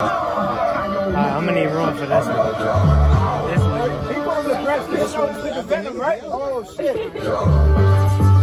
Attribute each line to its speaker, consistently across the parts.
Speaker 1: I'm gonna need room for this one. This one.
Speaker 2: He to press. This is nigga Venom, right? Oh shit.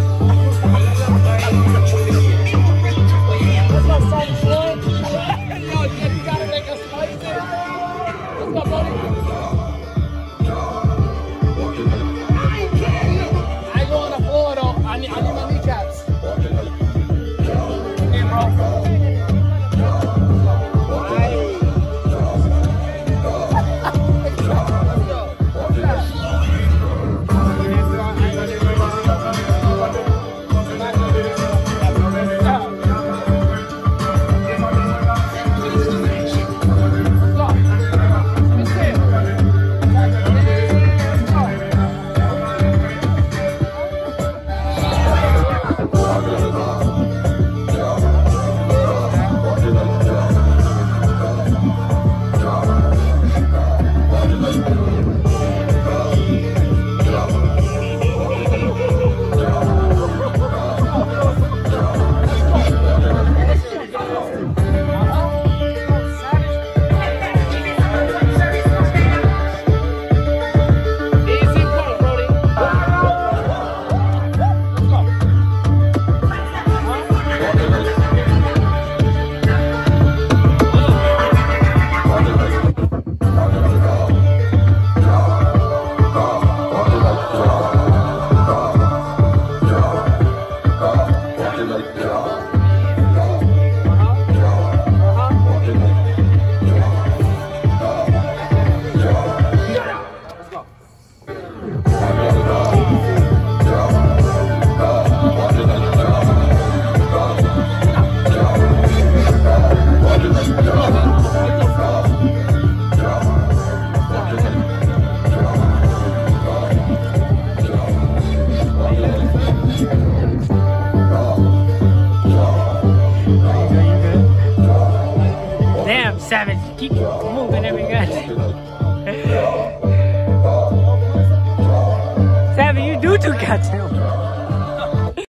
Speaker 1: Savage, keep moving every gun. Savage, you do too goddamn